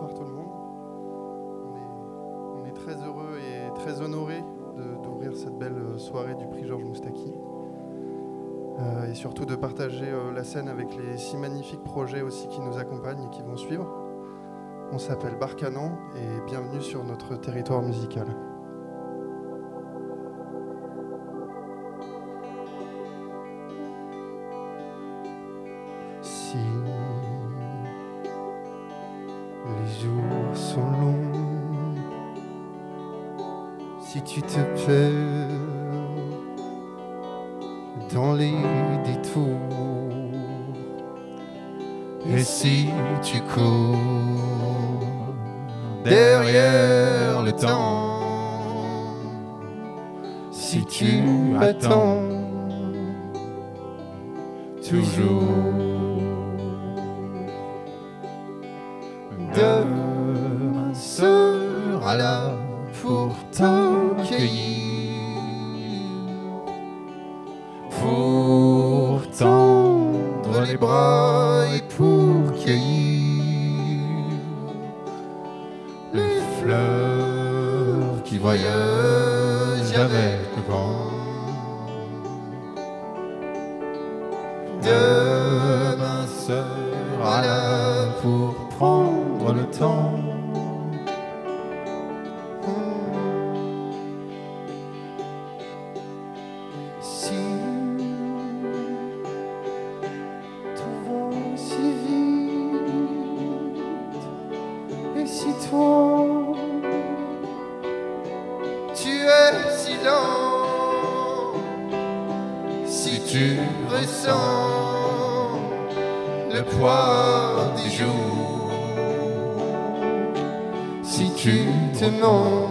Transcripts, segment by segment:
Bonsoir tout le monde. On est, très heureux et très honorés d'ouvrir cette belle euh, soirée du prix Georges Moustaki. Euh, et surtout de partager euh, la scène avec les six magnifiques projets aussi qui nous accompagnent et qui vont suivre. On s'appelle Barcanan et bienvenue sur notre territoire musical. Si les jours sont longs, si tu te perds dans les détours, et si tu cours derrière le temps, si tu attends toujours. Demain sera là pour t'accueillir, pour tendre les bras et pour cueillir les fleurs qui voyagent avec le vent. Demain sera pour prendre le temps. Si tout va si vite, et si toi tu es si lent, si tu ressens le poids des jours, si tu te mens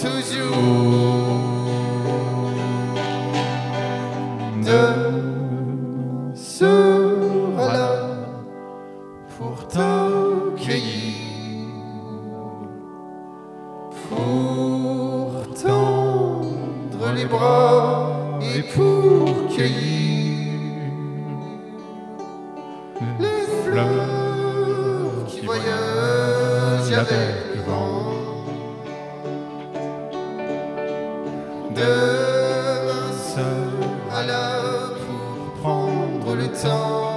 toujours de sera là pour t'accueillir, pour tendre les bras et pour cueillir avec le vent. Demain sera là pour prendre le temps.